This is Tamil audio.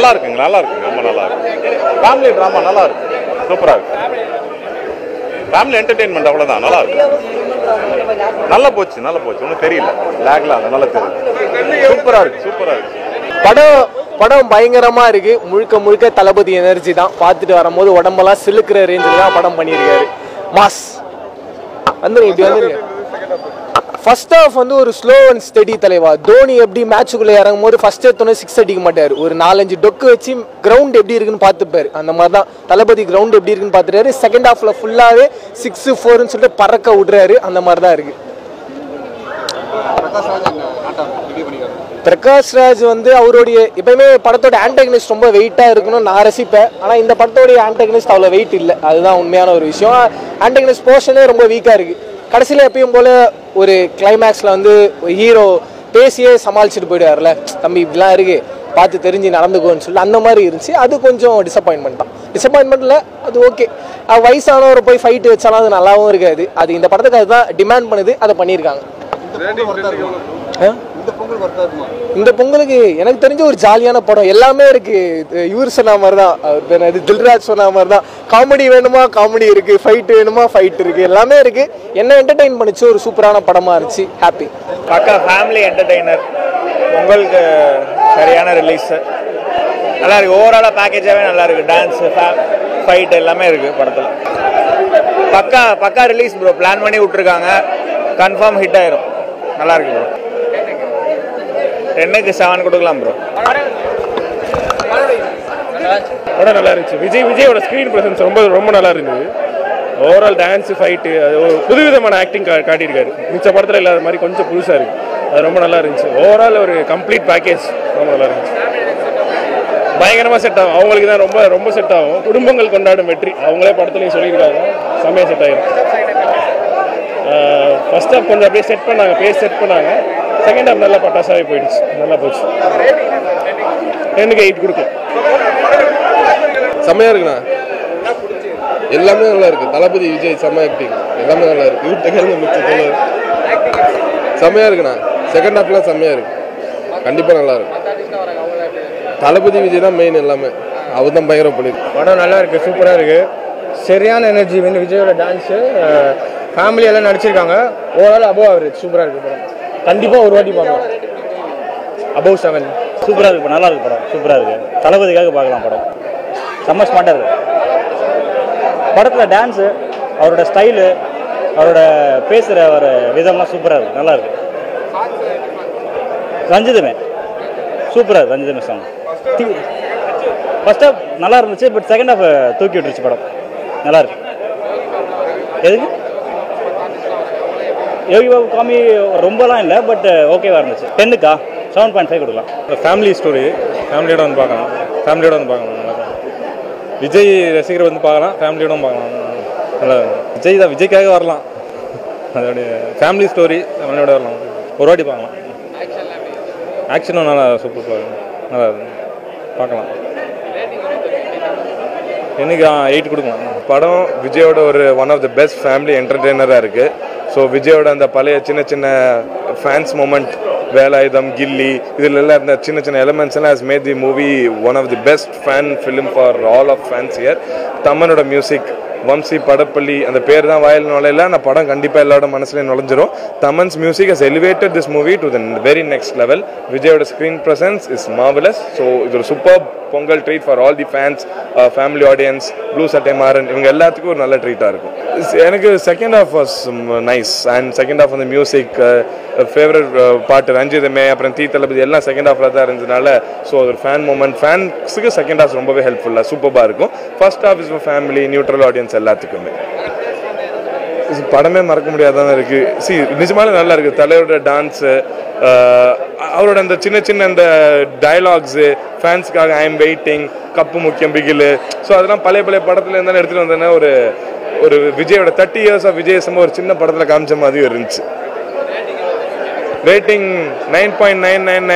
நல்லா இருக்குங்க நல்லா இருக்குங்க ரொம்ப நல்லா இருக்கு ஃபேமிலி ட்ராமா நல்லா இருக்கு. சூப்பராக இருக்கு ஃபேமிலி என்டர்டெயின்மெண்ட் அவ்வளோதான் நல்லா இருக்கு நல்லா போச்சு நல்லா போச்சு. ஒன்றும் தெரியல. லேக்ல அந்த நல்லா தெரியல. சூப்பராக இருக்கு சூப்பராக இருக்கு. படம் படம் பயங்கரமா இருக்கு. முழுக்க முழுக்க தளபதி எனர்ஜி தான். பார்த்துட்டு வரும்போது உடம்பெல்லாம் சிலுக்கிற ரேஞ்சில் தான் படம் பண்ணியிருக்காரு. மாஸ் வந்துருங்க இப்படி வந்துருங்க. ஃபர்ஸ்ட் ஹாஃப் வந்து ஒரு ஸ்லோ அண்ட் ஸ்டெடி தலைவா. தோனி எப்படி மேட்சுக்குள்ளே இறங்கும் போது ஃபர்ஸ்ட் எடுத்தோன்னே சிக்ஸ் அடிக்க மாட்டார். ஒரு நாலஞ்சு டொக்கு வச்சு கிரவுண்ட் எப்படி இருக்குன்னு பார்த்துப்பாரு. அந்த மாதிரி தான் தளபதி கிரவுண்ட் எப்படி இருக்குன்னு பார்த்துட்டாரு. செகண்ட் ஹாஃப்ல ஃபுல்லாகவே சிக்ஸ் ஃபோர்னு சொல்லிட்டு பறக்க விடுறாரு. அந்த மாதிரி தான் இருக்கு. பிரகாஷ் ராஜ் வந்து அவருடைய எப்பயுமே படத்தோட ஆன்டகனிஸ்ட் ரொம்ப வெயிட்டா இருக்கணும் நான் ரசிப்பேன். ஆனா இந்த படத்தோடைய ஆன்டகனிஸ்ட் அவ்வளோ வெயிட் இல்லை. அதுதான் உண்மையான ஒரு விஷயம். ஆன்டகனிஸ்ட் போர்ஷனே ரொம்ப வீக்கா இருக்கு. கடைசியில் எப்பயும் போல ஒரு கிளைமேக்ஸில் வந்து ஹீரோ பேசியே சமாளிச்சுட்டு போயிடுவார்ல தம்பி இப்படிலாம் இருக்கு. பார்த்து தெரிஞ்சு நடந்துக்கோன்னு சொல்லி அந்த மாதிரி இருந்துச்சு. அது கொஞ்சம் டிசப்பாயின்மெண்ட் தான். டிசப்பாயின்மெண்ட்ல அது ஓகே வயசானவரை போய் ஃபைட்டு வச்சாலும் அது நல்லாவும் இருக்காது. அது இந்த படத்துக்கு அதுதான் டிமாண்ட் பண்ணுது. அதை பண்ணியிருக்காங்க. இந்த பொங்கலுக்கு எனக்கு தெரிஞ்ச ஒரு ஜாலியான படம். எல்லாமே இருக்கு. இது இவர் சொன்ன மாதிரி தான். அவர் பேர் என்னது? தில்ராஜ் சொன்ன மாதிரி தான். காமெடி வேணுமா? காமெடி இருக்கு. ஃபைட் வேணுமா? ஃபைட் இருக்கு. எல்லாமே இருக்கு. என்ன என்டர்டைன் பண்ணிச்சு. ஒரு சூப்பரான படமா இருந்துச்சு. ஹாப்பி பக்கா ஃபேமிலி என்டர்டெய்னர் பொங்கலுக்கு சரியான ரிலீஸ் நல்லா இருக்கு. ஓவராலாக பேக்கேஜாகவே நல்லா இருக்கு. டான்ஸ் ஃபைட் எல்லாமே இருக்கு படத்தில். பக்கா பக்கா ரிலீஸ் ப்ரோ பிளான் பண்ணி விட்ருக்காங்க கன்ஃபார்ம் ஹிட் ஆயிரும். நல்லா இருக்கு ப்ரோ டென்னுக்கு செவன் கொடுக்கலாம் ப்ரோ படம் நல்லா இருந்துச்சு. விஜய் விஜயோட ஸ்க்ரீன் ப்ரெசன்ஸ் ரொம்ப ரொம்ப நல்லா இருந்தது. ஓவரால் டான்ஸ் ஃபைட்டு அது ஒரு புதுவிதமான ஆக்டிங் கா காட்டியிருக்காரு. மிச்ச படத்தில் இல்லாத மாதிரி கொஞ்சம் புதுசாக இருக்கு. அது ரொம்ப நல்லா இருந்துச்சு. ஓவரால் ஒரு கம்ப்ளீட் பேக்கேஜ் ரொம்ப நல்லா இருந்துச்சு. பயங்கரமாக செட் ஆகும். அவங்களுக்கு தான் ரொம்ப ரொம்ப செட் ஆகும். குடும்பங்கள் கொண்டாடும் வெற்றி. அவங்களே படத்துலையும் சொல்லியிருக்காங்க. செம்மையாக செட் ஆகிடும் ஃபர்ஸ்ட் ஹாஃப் கொஞ்சம் அப்படியே செட் பண்ணாங்க பேஸ் செட் பண்ணாங்க. செகண்ட் ஹாஃப் நல்லா பட்டாசாவே போயிடுச்சு. நல்லா போச்சு. டென்னுக்கு எயிட் கொடுக்கும் செம்மையா இருக்குண்ணா. எல்லாமே நல்லா இருக்கு. தளபதி விஜய் செம்ம ஆக்டிங் எல்லாமே நல்லா இருக்கு. இவர்கிட்ட கேளுங்க மிச்சம் சொல்லுவாரு செம்மையா இருக்குண்ணா. செகண்ட் ஹாஃப்லாம் செம்மையா இருக்கு. கண்டிப்பா நல்லா இருக்கும் தளபதி விஜய் தான் மெயின் எல்லாமே. அவர் தான் பயங்கரம் பண்ணிருக்கு படம் நல்லா இருக்கு. சூப்பராக இருக்கு. சரியான எனர்ஜி வந்து விஜயோட டான்ஸு ஃபேமிலி எல்லாம் நடிச்சிருக்காங்க. ஓவரால் அபோவ் ஆவரேஜ் சூப்பராக இருக்கு படம். கண்டிப்பாக ஒரு வாட்டி பார்க்கலாம். அபோவ் செவன் சூப்பராக இருக்கு நல்லா இருக்கு படம். சூப்பராக இருக்கு. தளபதிக்காக பார்க்கலாம் படம். செம்ம ஸ்மார்ட்டாக இருக்கு. படத்தில் டான்ஸு அவரோட ஸ்டைலு அவரோட பேசுகிற ஒரு விதம்லாம் சூப்பராக இருக்கு. நல்லா இருக்கு. ரஞ்சிதமே. சூப்பராக இருக்கு ரஞ்சிதமே சாங் ஃபர்ஸ்ட் ஹாஃப் நல்லா இருந்துச்சு பட் செகண்ட் ஹாஃப் தூக்கி விட்டுருச்சு படம். நல்லா இருக்கு. எதுக்கு? யோகி பாபு காமி ரொம்பலாம் இல்லை பட் ஓகேவா uh, இருந்துச்சு. டென்னுக்கா செவன் பாயிண்ட் ஃபைவ் கொடுக்கலாம். ஃபேமிலி ஸ்டோரி ஃபேமிலியோட வந்து பார்க்கலாம். ஃபேமிலியோட வந்து பார்க்கலாம். நல்லா விஜய் ரசிகர் வந்து பார்க்கலாம் ஃபேமிலியோட பார்க்கலாம். நல்லா விஜய் தான் விஜய்க்காக வரலாம். அதோடைய ஃபேமிலி ஸ்டோரி ஃபேமிலியோட வரலாம். ஒரு வாட்டி பார்க்கலாம். ஆக்ஷனும் நல்லா சூப்பர் நல்லா பார்க்கலாம். எனக்கு எயிட் கொடுக்கலாம். படம் விஜயோட ஒரு one of the best family என்டர்டெய்னராக இருக்குது ஸோ விஜயோட அந்த பழைய சின்ன சின்ன ஃபேன்ஸ் மூமெண்ட் வேலாயுதம் கில்லி இதில் எல்லாம் இருந்த சின்ன சின்ன எலிமெண்ட்ஸ் எல்லாம் has made the movie one of the best fan film for all of fans year தமனோட music Vamshi Paidipally அந்த பேர் தான் வாயில் நுழையில. அந்த படம் கண்டிப்பாக எல்லாரோட மனசுலையும் நுழைஞ்சிரும். Thaman's music has elevated this movie to the very next level விஜயோட screen presence is marvellous so இது ஒரு super Pongal treat for all the fans family audience blue சட்டை மாறன் இவங்க எல்லாத்துக்கும் ஒரு நல்ல ட்ரீட்டாக இருக்கும். எனக்கு second half was nice and second half அந்த மியூசிக் ஃபேவரட் பாட்டு ரஞ்சிதமே அப்புறம் தீ தளபதி எல்லாம் செகண்ட் ஆஃபில் தான் இருந்ததுனால ஸோ ஒரு ஃபேன் மூமெண்ட் ஃபேன்ஸுக்கு செகண்ட் ஆஃப் ரொம்பவே ஹெல்ப்ஃபுல்லாக சூப்பராக இருக்கும். First half is family neutral audience எல்லாத்துக்குமே. படமே மறக்க முடியாதான் இருக்கு. சி நிஜமாலே நல்லா இருக்கு. தலைவரோட டான்ஸு அவரோட அந்த சின்ன சின்ன அந்த டயலாக்ஸு ஃபேன்ஸ்க்காக ஐ எம் வெயிட்டிங் கப்பு முக்கியம் பிகிலு. ஸோ அதெல்லாம் பழைய பழைய படத்துல இருந்தாலும் எடுத்துட்டு வந்தேன்னா ஒரு ஒரு விஜயோட தேர்ட்டி இயர்ஸ் ஆஃப் விஜய் ஒரு சின்ன படத்தில் காமிச்ச மாதிரி இருந்துச்சு. Rating nine point nine nine